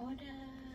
order.